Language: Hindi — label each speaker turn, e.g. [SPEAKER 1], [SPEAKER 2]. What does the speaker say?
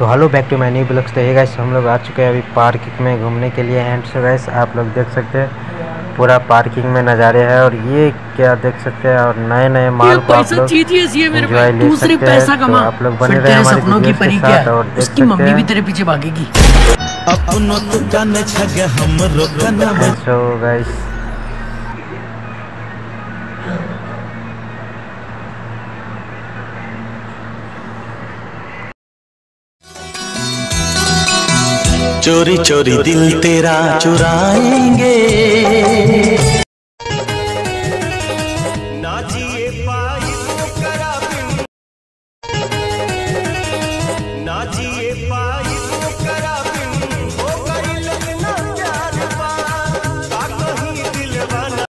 [SPEAKER 1] तो hello back to my new blogs. तो ये गैस हम लोग आ चुके हैं अभी पार्किंग में घूमने के लिए। एंड से गैस आप लोग देख सकते हैं पूरा पार्किंग में नज़ारे हैं और ये क्या देख सकते हैं और नए नए माल को आप लोग एंजॉय ले सकते हैं। तो आप लोग बने रहे हमारे
[SPEAKER 2] सपनों की
[SPEAKER 1] वीडियोस के साथ और देख सकते
[SPEAKER 2] मम्मी भी
[SPEAKER 1] हैं
[SPEAKER 2] तेरे पीछे भागेगी।
[SPEAKER 1] सो गाइस
[SPEAKER 3] चोरी चोरी दिल तेरा चुराएँगे। ना जिए